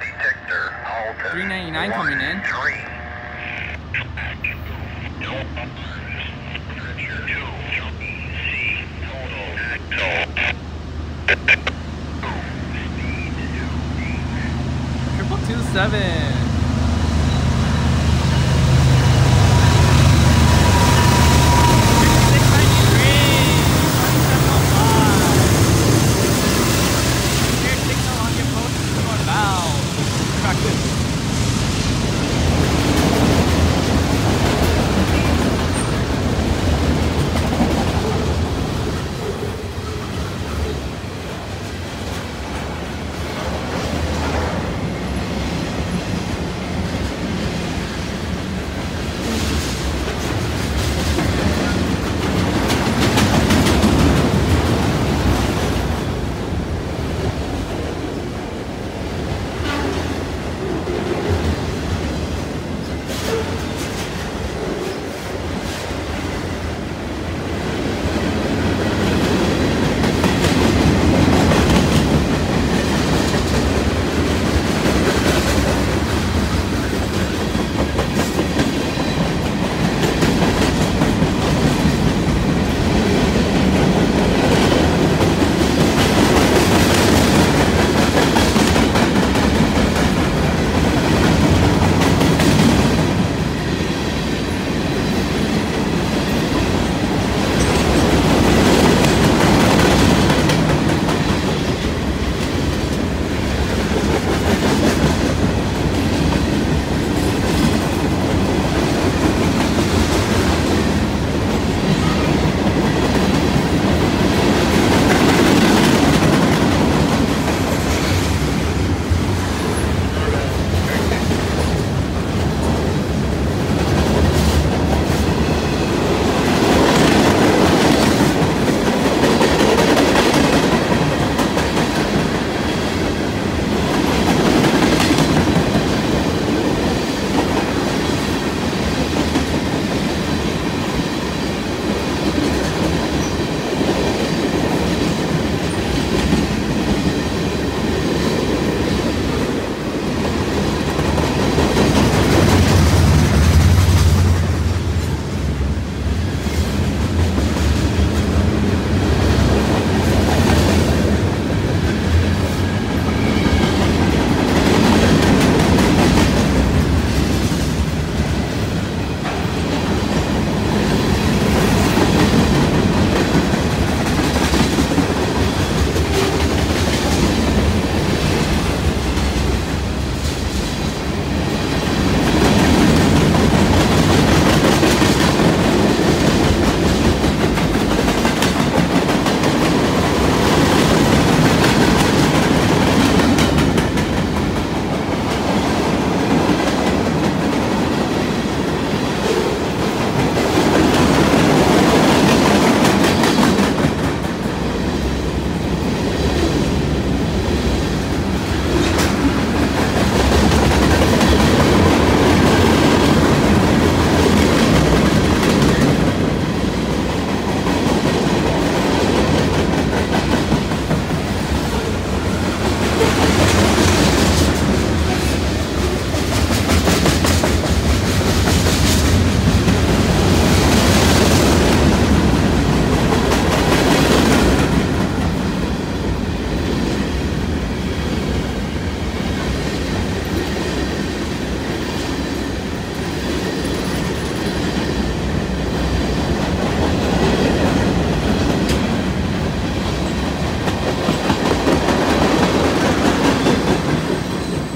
detector halted. 399 coming in. Three. Triple two seven. Thank you. Thank you.